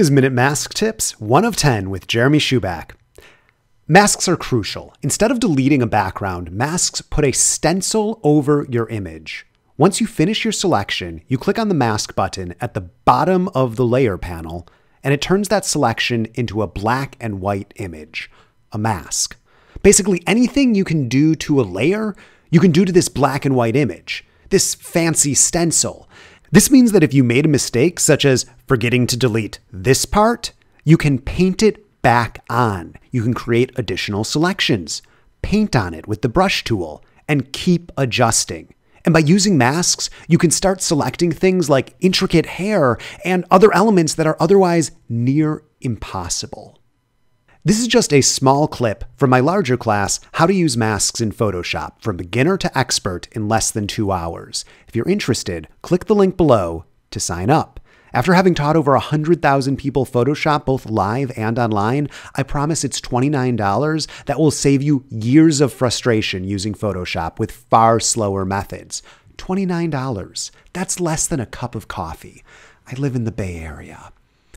Is Minute Mask Tips, 1 of 10 with Jeremy Shuback. Masks are crucial. Instead of deleting a background, masks put a stencil over your image. Once you finish your selection, you click on the mask button at the bottom of the layer panel, and it turns that selection into a black and white image, a mask. Basically, anything you can do to a layer, you can do to this black and white image, this fancy stencil. This means that if you made a mistake, such as forgetting to delete this part, you can paint it back on. You can create additional selections, paint on it with the brush tool, and keep adjusting. And by using masks, you can start selecting things like intricate hair and other elements that are otherwise near impossible. This is just a small clip from my larger class, How to Use Masks in Photoshop from Beginner to Expert in Less Than Two Hours. If you're interested, click the link below to sign up. After having taught over 100,000 people Photoshop both live and online, I promise it's $29 that will save you years of frustration using Photoshop with far slower methods. $29. That's less than a cup of coffee. I live in the Bay Area.